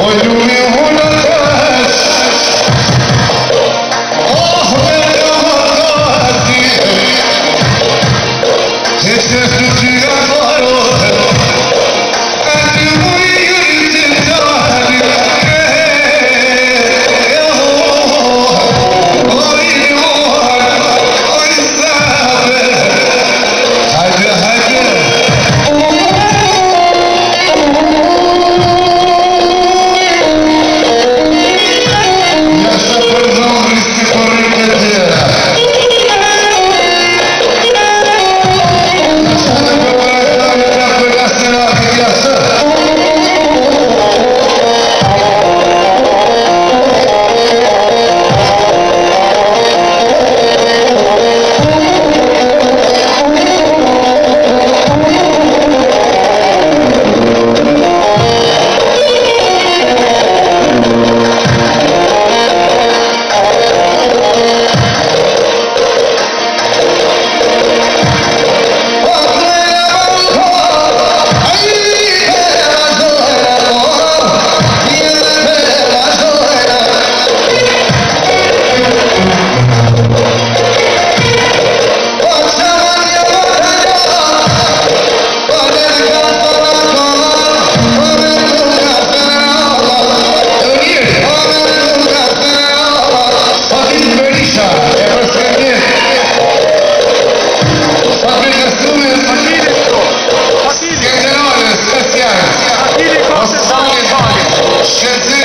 Olha o meu Gracias.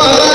Baba.